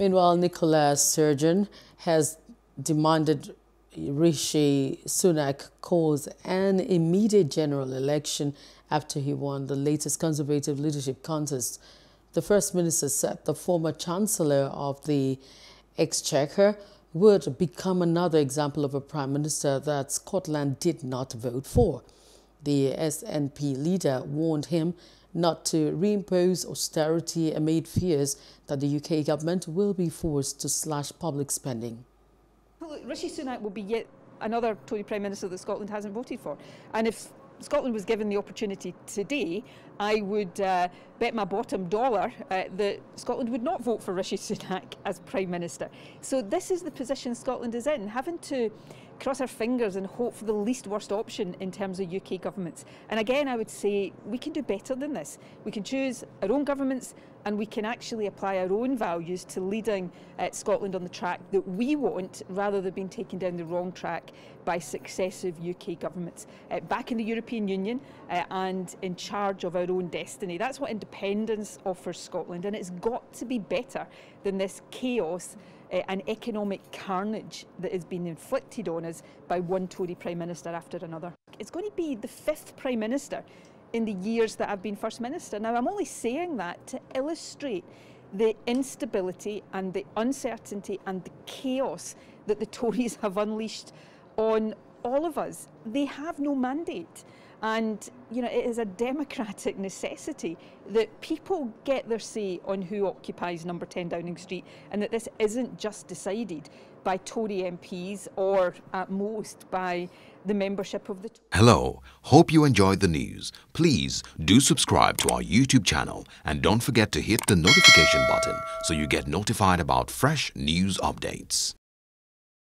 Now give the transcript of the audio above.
Meanwhile, Nicola Sturgeon has demanded Rishi Sunak calls an immediate general election after he won the latest Conservative leadership contest. The First Minister said the former Chancellor of the Exchequer would become another example of a Prime Minister that Scotland did not vote for. The SNP leader warned him not to reimpose austerity amid fears that the UK government will be forced to slash public spending. Rishi Sunak will be yet another Tory Prime Minister that Scotland hasn't voted for. And if Scotland was given the opportunity today, I would uh, bet my bottom dollar uh, that Scotland would not vote for Rishi Sunak as Prime Minister. So this is the position Scotland is in, having to cross our fingers and hope for the least worst option in terms of UK governments. And again, I would say we can do better than this. We can choose our own governments and we can actually apply our own values to leading uh, Scotland on the track that we want rather than being taken down the wrong track by successive UK governments. Uh, back in the European Union uh, and in charge of our own destiny. That's what independence offers Scotland and it's got to be better than this chaos uh, and economic carnage that has been inflicted on us by one Tory Prime Minister after another. It's going to be the fifth Prime Minister in the years that I've been First Minister. Now, I'm only saying that to illustrate the instability and the uncertainty and the chaos that the Tories have unleashed on all of us. They have no mandate. And you know, it is a democratic necessity that people get their say on who occupies number 10 Downing Street and that this isn't just decided by Tory MPs or at most by the membership of the Hello, hope you enjoyed the news. Please do subscribe to our YouTube channel and don't forget to hit the notification button so you get notified about fresh news updates.